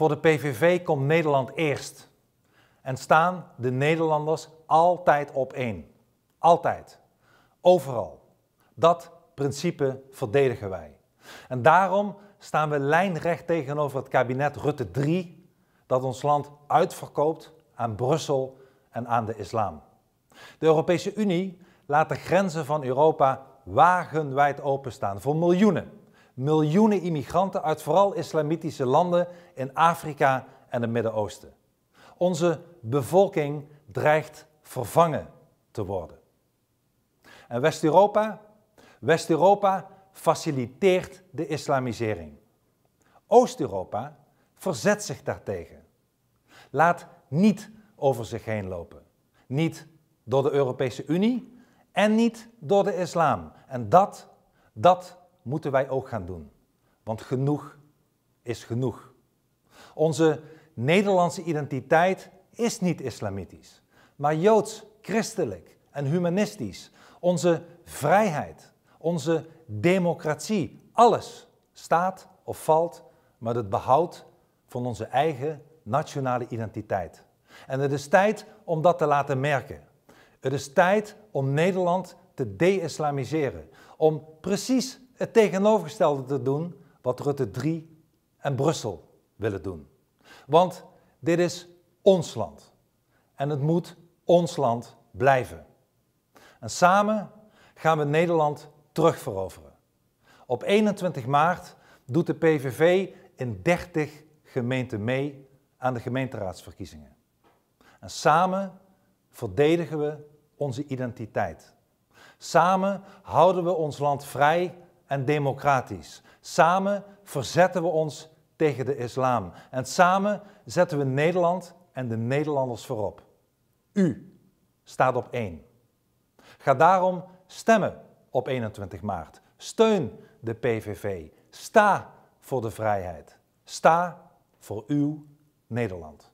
Voor de PVV komt Nederland eerst. En staan de Nederlanders altijd op één. Altijd. Overal. Dat principe verdedigen wij. En daarom staan we lijnrecht tegenover het kabinet Rutte 3, dat ons land uitverkoopt aan Brussel en aan de islam. De Europese Unie laat de grenzen van Europa wagenwijd openstaan voor miljoenen. Miljoenen immigranten uit vooral islamitische landen in Afrika en het Midden-Oosten. Onze bevolking dreigt vervangen te worden. En West-Europa? West-Europa faciliteert de islamisering. Oost-Europa verzet zich daartegen. Laat niet over zich heen lopen. Niet door de Europese Unie en niet door de islam. En dat, dat moeten wij ook gaan doen. Want genoeg is genoeg. Onze Nederlandse identiteit is niet islamitisch, maar joods, christelijk en humanistisch. Onze vrijheid, onze democratie, alles staat of valt met het behoud van onze eigen nationale identiteit. En het is tijd om dat te laten merken. Het is tijd om Nederland te de-islamiseren. Om precies het tegenovergestelde te doen wat Rutte 3 en Brussel willen doen. Want dit is ons land. En het moet ons land blijven. En samen gaan we Nederland terugveroveren. Op 21 maart doet de PVV in 30 gemeenten mee aan de gemeenteraadsverkiezingen. En samen verdedigen we onze identiteit. Samen houden we ons land vrij en democratisch. Samen verzetten we ons tegen de islam. En samen zetten we Nederland en de Nederlanders voorop. U staat op één. Ga daarom stemmen op 21 maart. Steun de PVV. Sta voor de vrijheid. Sta voor uw Nederland.